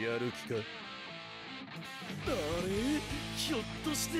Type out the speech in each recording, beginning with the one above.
やる気か？あれ？ひょっとして？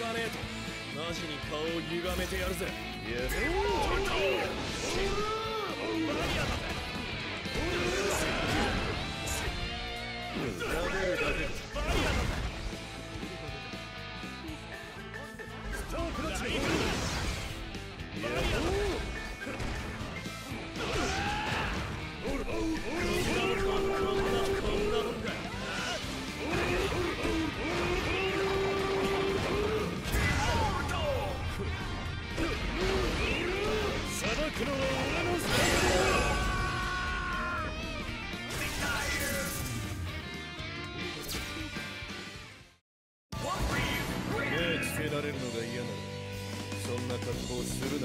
かねえと。マジに顔を歪めてやるぜ。やスタ目つけられるのが嫌ならそんな格好する